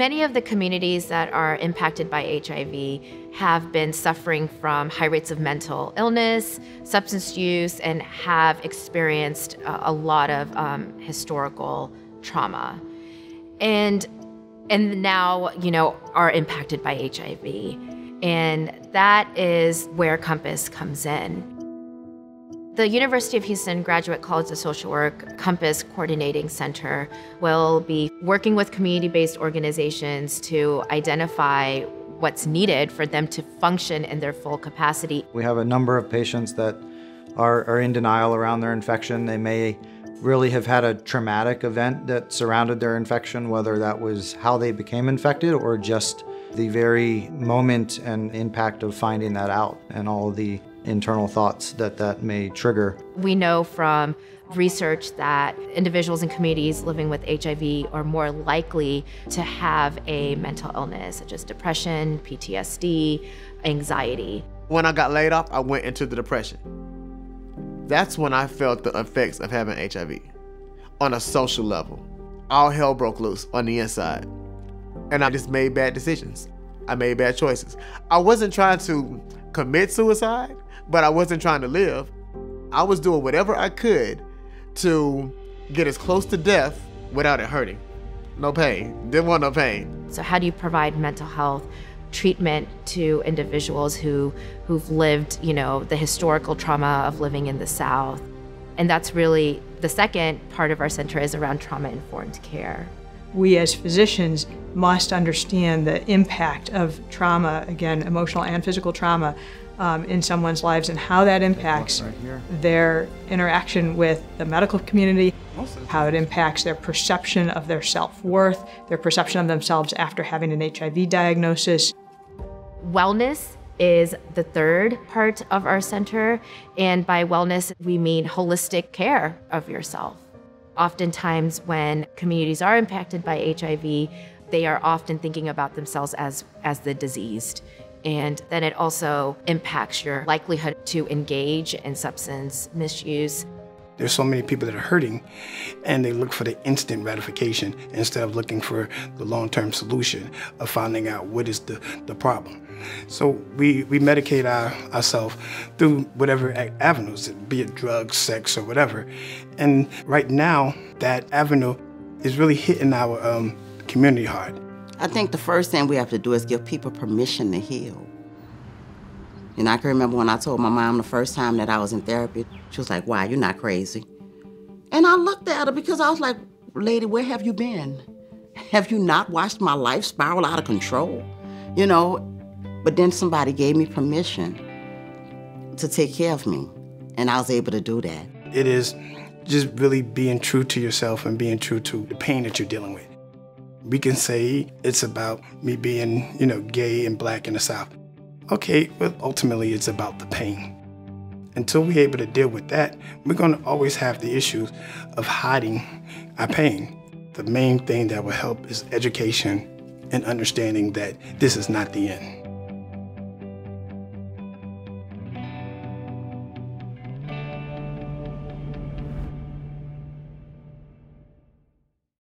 Many of the communities that are impacted by HIV have been suffering from high rates of mental illness, substance use, and have experienced a, lot of um, historical trauma. And and now, you know, are impacted by HIV. And that is where Compass comes in. The University of Houston Graduate College of Social Work Compass Coordinating Center will be working with community based organizations to identify what's needed for them to function in their full capacity. We have a number of patients that are, are in denial around their infection. They may really have had a traumatic event that surrounded their infection, whether that was how they became infected or just the very moment and impact of finding that out and all the internal thoughts that that may trigger. We know from research that individuals and communities living with HIV are more likely to have a mental illness such as depression, PTSD, anxiety. When I got laid off, I went into the depression. That's when I felt the effects of having HIV on a social level. All hell broke loose on the inside. And I just made bad decisions. I made bad choices. I wasn't trying to commit suicide, but I wasn't trying to live. I was doing whatever I could to get as close to death without it hurting. No pain. Didn't want no pain. So how do you provide mental health treatment to individuals who who've lived, you know, the historical trauma of living in the South? And that's really the second part of our center is around trauma informed care. We as physicians must understand the impact of trauma, again, emotional and physical trauma, um, in someone's lives and how that impacts right their interaction with the medical community, how it impacts their perception of their self worth, their perception of themselves after having an HIV diagnosis. Wellness is the third part of our center, and by wellness, we mean holistic care of yourself. Oftentimes, when communities are impacted by HIV, they are often thinking about themselves as, as the diseased. And then it also impacts your likelihood to engage in substance misuse. There's so many people that are hurting and they look for the instant gratification instead of looking for the long-term solution of finding out what is the, the problem. So we, we medicate our, ourselves through whatever avenues, be it drugs, sex, or whatever. And right now, that avenue is really hitting our um, community hard. I think the first thing we have to do is give people permission to heal. And I can remember when I told my mom the first time that I was in therapy, she was like, Why, you're not crazy. And I looked at her because I was like, Lady, where have you been? Have you not watched my life spiral out of control? You know, but then somebody gave me permission to take care of me, and I was able to do that. It is just really being true to yourself and being true to the pain that you're dealing with. We can say it's about me being, you know, gay and black in the South. Okay, but ultimately it's about the pain. Until we're able to deal with that, we're going to always have the issues of hiding our pain. The main thing that will help is education and understanding that this is not the end.